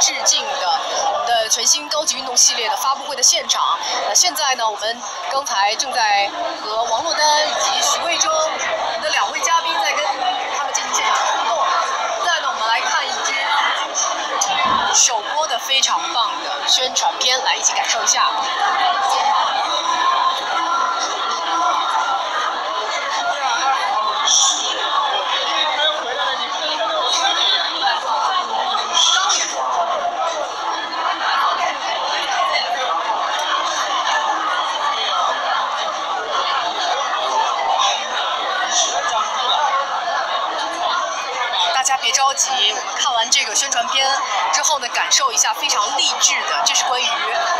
致敬的我们的全新高级运动系列的发布会的现场。那现在呢我们刚才正在和王珞丹以及许魏洲我们的两位嘉宾在跟他们进行现场的互动现在呢我们来看一支首播的非常棒的宣传片来一起感受一下。这个宣传片之后呢，感受一下非常励志的，这是关于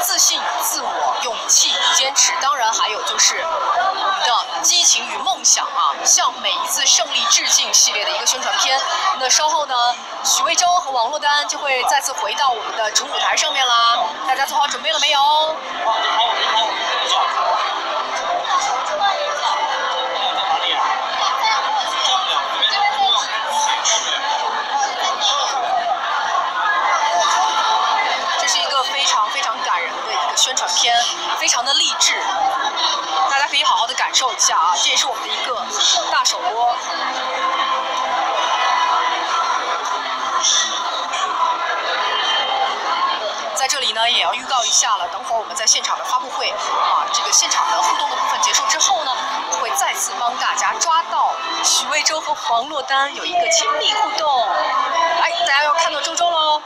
自信、自我、勇气、坚持，当然还有就是我们的激情与梦想啊，向每一次胜利致敬系列的一个宣传片。那稍后呢，许魏洲和王珞丹就会再次回到我们的主舞台上面啦，大家做好准备了没有？宣传片非常的励志，大家可以好好的感受一下啊！这也是我们的一个大首播。在这里呢，也要预告一下了，等会儿我们在现场的发布会啊，这个现场的互动的部分结束之后呢，会再次帮大家抓到许魏洲和黄珞丹有一个亲密互动。哎，大家要看到周周喽！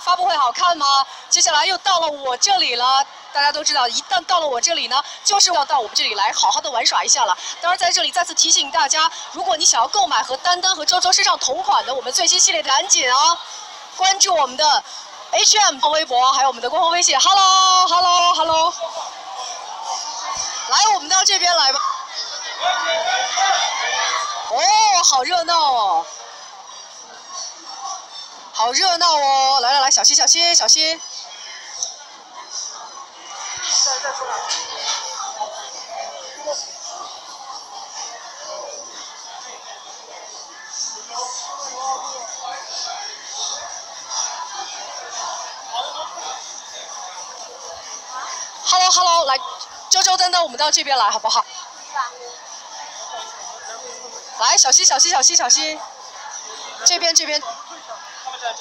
发布会好看吗？接下来又到了我这里了。大家都知道，一旦到了我这里呢，就是要到我们这里来好好的玩耍一下了。当然，在这里再次提醒大家，如果你想要购买和丹丹和周周身上同款的我们最新系列的，赶紧啊，关注我们的 HM 微博，还有我们的官方微信。Hello，Hello，Hello，来，我们到这边来吧。哦，好热闹哦，好热闹哦！来来来，小心小心小心。Hello，Hello，来，周周丹丹，我们到这边来好不好？来，小心，小心，小心，小心，这边，这边。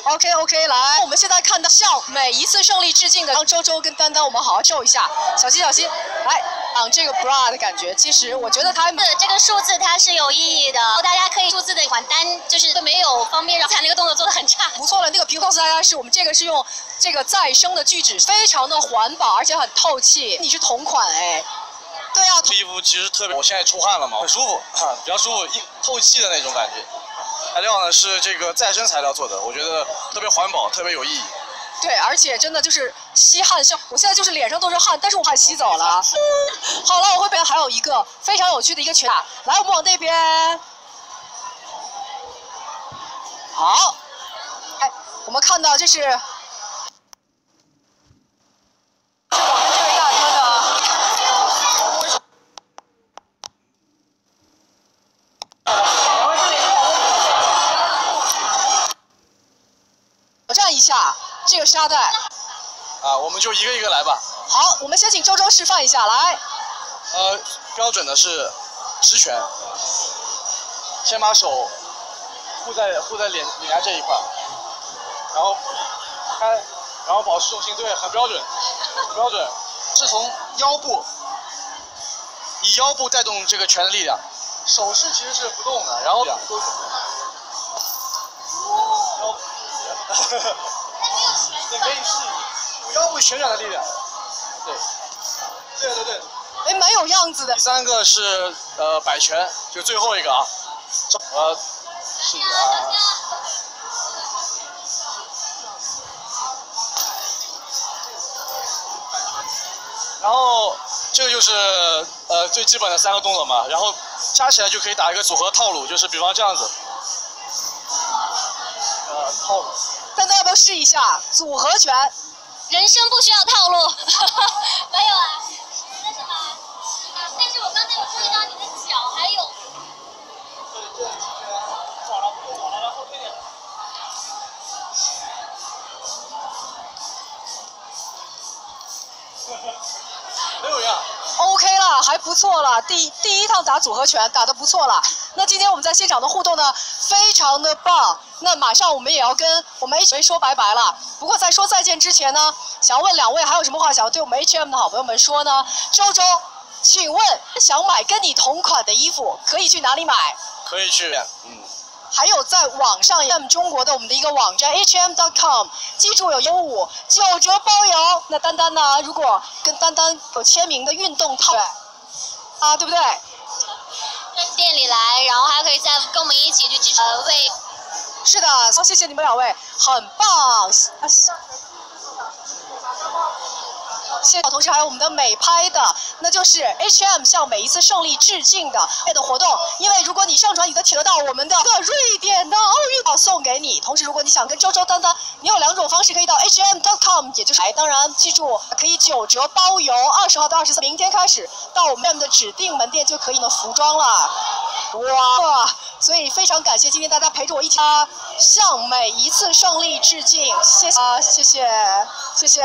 OK OK，来，我们现在看到向每一次胜利致敬的，让周周跟丹丹，我们好好秀一下，小心小心，来绑这个 bra 的感觉。其实我觉得它这个数字它是有意义的，大家可以数字的款单就是没有方便，然后那个动作做的很差。不错了，那个皮告诉大家是我们这个是用这个再生的聚酯，非常的环保，而且很透气。你是同款哎，对啊，这衣服其实特别，我现在出汗了嘛，很舒服，比较舒服，一透气的那种感觉。材料呢是这个再生材料做的，我觉得特别环保，特别有意义。对，而且真的就是吸汗效，我现在就是脸上都是汗，但是我汗吸走了。好了，我后边还有一个非常有趣的一个拳，来，我们往那边。好，哎，我们看到这是。这个沙袋，啊，我们就一个一个来吧。好，我们先请周周示范一下，来。呃，标准的是直拳，先把手护在护在脸脸颊这一块，然后开，然后保持重心，对，很标准，很标准。是从腰部，以腰部带动这个拳的力量，手势其实是不动的，然后两你可以试一腰部旋转的力量，对，对对对，哎，蛮有样子的。第三个是呃摆拳，就最后一个啊，呃，试一下啊。然后这个就是呃最基本的三个动作嘛，然后加起来就可以打一个组合套路，就是比方这样子，呃套路。试一下组合拳？人生不需要套路。没有啊，那什么？但是我刚才有注意到你的脚还有。没有呀。OK 了，还不错了。第第一趟打组合拳打得不错了。那今天我们在现场的互动呢，非常的棒。那马上我们也要跟我们 H M 说拜拜了。不过在说再见之前呢，想要问两位还有什么话想要对我们 H M 的好朋友们说呢？周周，请问想买跟你同款的衣服可以去哪里买？可以去，嗯。还有在网上 M 中国的我们的一个网站 H M dot com，记住有优五九折包邮。那丹丹呢？如果跟丹丹有签名的运动套，啊，对不对？店里来，然后还可以再跟我们一起去支持为。是的，好，谢谢你们两位，很棒。谢谢同时还有我们的美拍的，那就是 H M 向每一次胜利致敬的的活动。因为如果你上传你的得到我们的瑞典的奥运宝送给你。同时，如果你想跟周周丹丹，你有两种方式可以到 H M dot com，也就是来，当然记住可以九折包邮，二十号到二十四，明天开始到我们的指定门店就可以呢服装了。哇，所以非常感谢今天大家陪着我一起向每一次胜利致敬，谢谢，谢谢，谢谢。